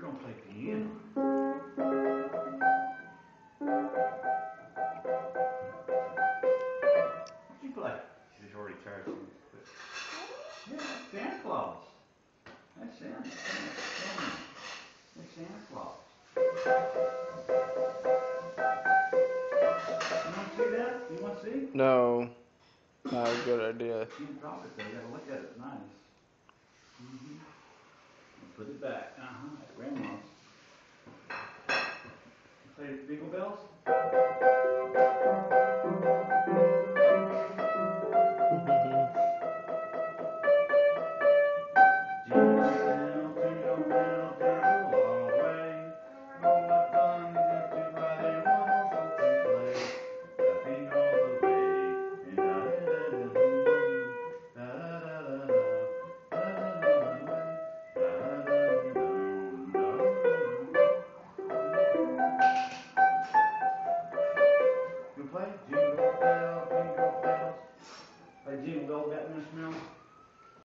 We're gonna play piano. What you play? She's already tired. She wants to quit. Yeah, Santa Claus. That's Santa. Santa. That's Santa Claus. You wanna see that? You wanna see? No, not a good idea. You can drop it there, you gotta look at it, nice. Mhm. And Put it back, Play Jingle Bells? old that, this Mill?